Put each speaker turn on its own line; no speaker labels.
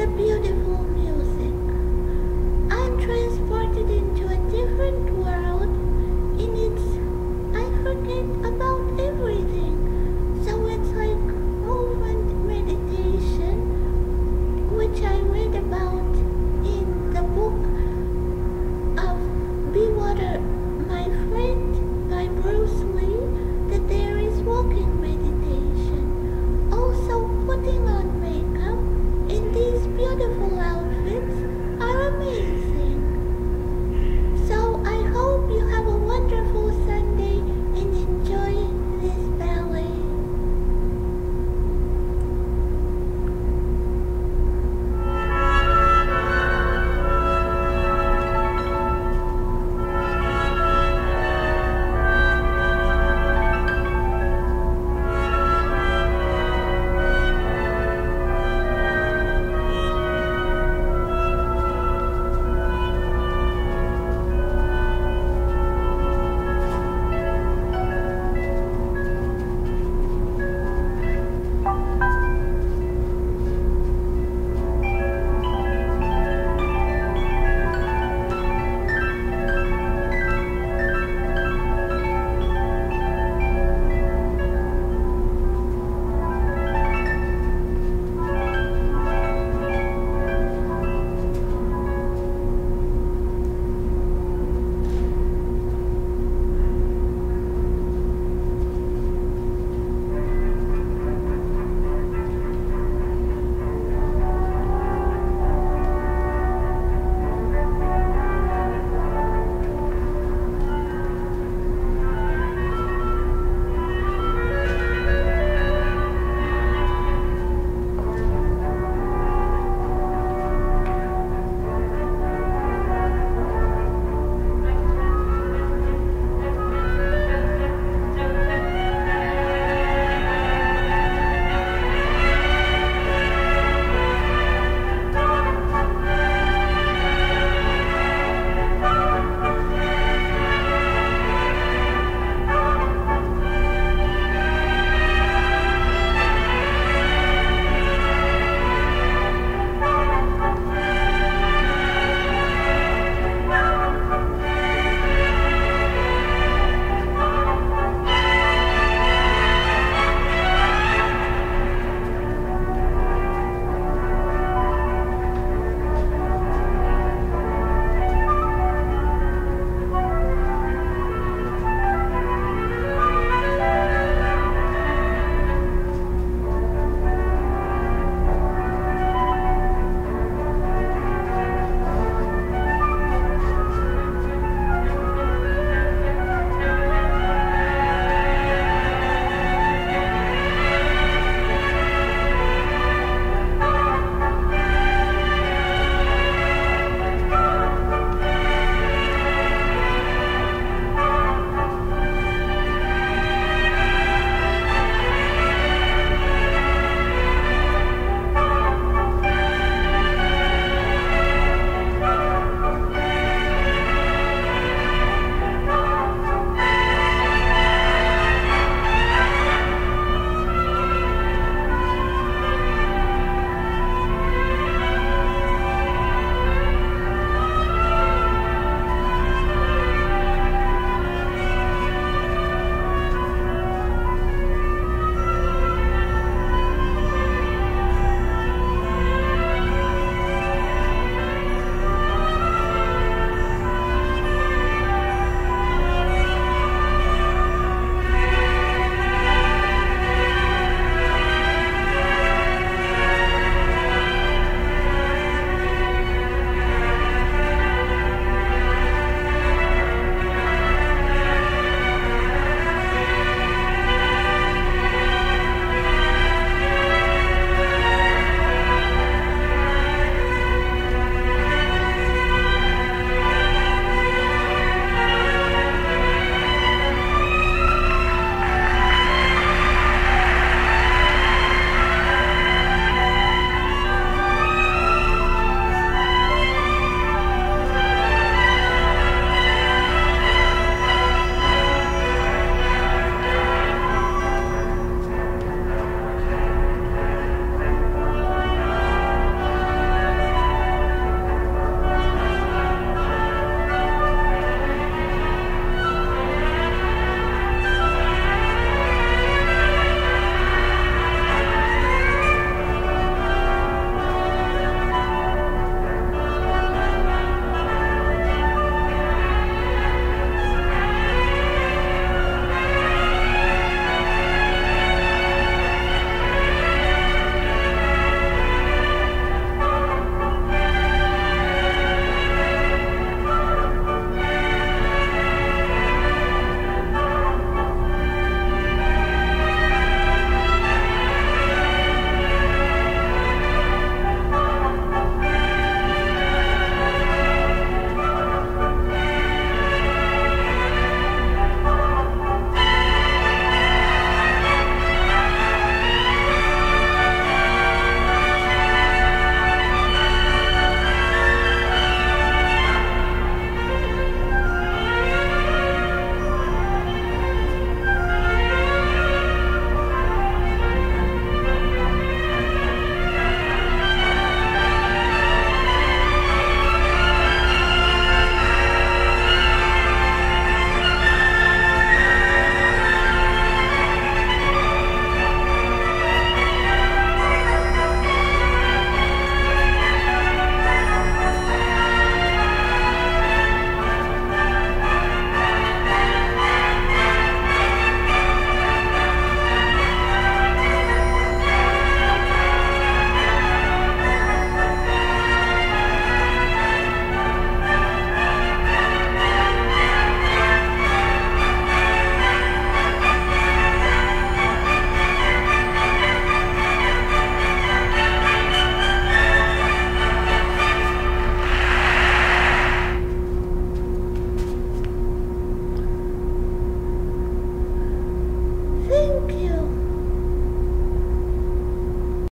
the beach.